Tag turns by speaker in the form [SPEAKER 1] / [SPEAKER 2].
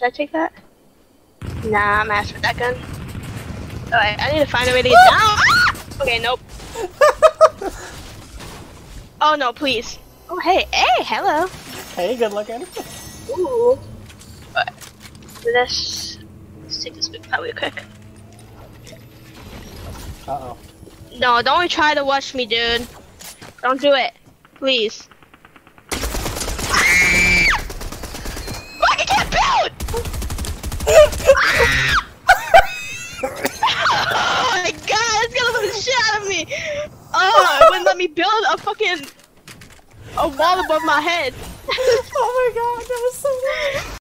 [SPEAKER 1] Should I take that? Nah, I'm asked for that gun. Alright, I need to find a way to get down. Ah! Okay, nope. oh no, please. Oh hey, hey, hello.
[SPEAKER 2] Hey, good looking.
[SPEAKER 1] Ooh. Alright. Let's, let's take this big pie real quick.
[SPEAKER 2] Uh oh.
[SPEAKER 1] No, don't try to watch me, dude. Don't do it. Please. Oh, it wouldn't let me build a fucking... a wall above my head.
[SPEAKER 2] oh my god,